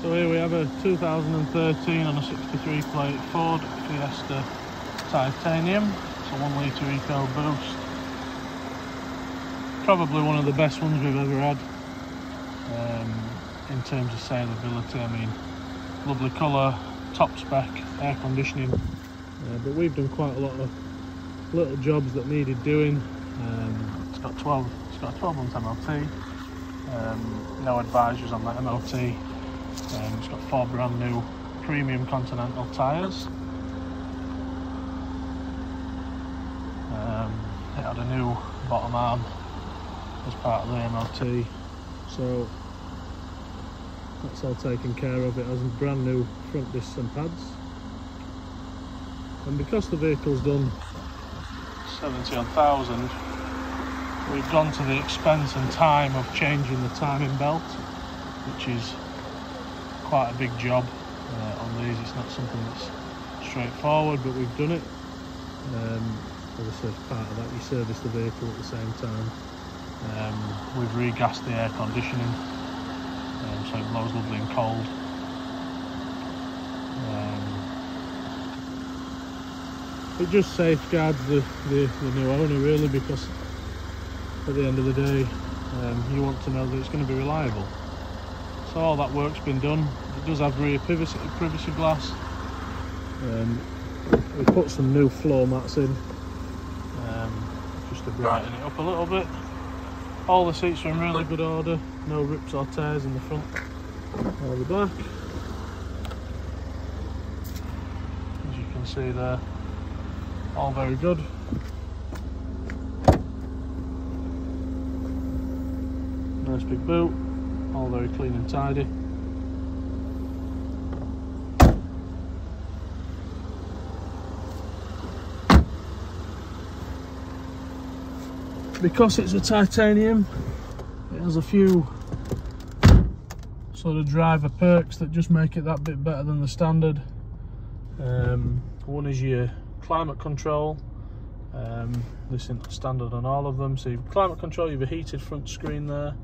So here we have a 2013 on a 63 plate Ford Fiesta Titanium. It's a 1 litre Eco Boost. Probably one of the best ones we've ever had um, in terms of saleability. I mean, lovely colour, top spec, air conditioning. Uh, but we've done quite a lot of little jobs that needed doing. Um, it's got 12, it's got a 12 month MOT. Um, no advisors on that MOT. Um, it's got four brand new premium Continental tyres. Um, it had a new bottom arm as part of the MOT, so that's all taken care of. It has brand new front discs and pads. And because the vehicle's done 70 odd thousand, we've gone to the expense and time of changing the timing belt, which is quite a big job uh, on these. It's not something that's straightforward, but we've done it. Um, as part of that, you service the vehicle at the same time. Um, we've regassed the air conditioning, um, so it blows lovely and cold. Um, it just safeguards the, the, the, new owner really because at the end of the day um, you want to know that it's going to be reliable so all that work's been done. It does have rear privacy, privacy glass. Um, we put some new floor mats in um, just to brighten it up a little bit. All the seats are in really good order. No rips or tears in the front. Or the back. As you can see there all very good. Nice big boot all very clean and tidy. Because it's a titanium, it has a few sort of driver perks that just make it that bit better than the standard. Um, one is your climate control. Um, this isn't standard on all of them. So you've climate control, you have a heated front screen there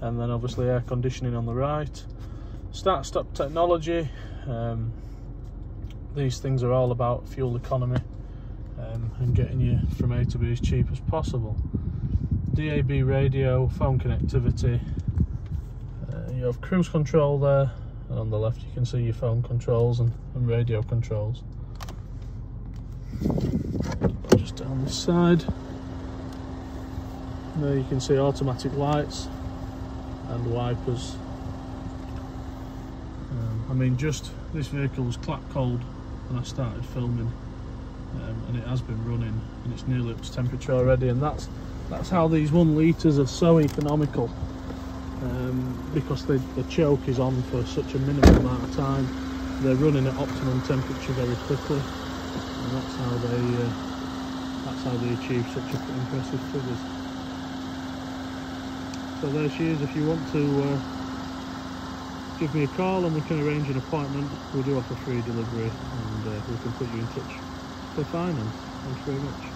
and then obviously air conditioning on the right. Start stop technology. Um, these things are all about fuel economy um, and getting you from A to B as cheap as possible. DAB radio phone connectivity. Uh, you have cruise control there and on the left you can see your phone controls and, and radio controls. Just down this side. There you can see automatic lights and wipers. Um, I mean, just this vehicle was clap cold when I started filming, um, and it has been running, and it's nearly up to temperature already. And that's that's how these one litres are so economical, um, because the, the choke is on for such a minimum amount of time. They're running at optimum temperature very quickly, and that's how they uh, that's how they achieve such impressive figures. So there she is if you want to uh, give me a call and we can arrange an appointment. We do offer free delivery and uh, we can put you in touch for finance. Thanks very much.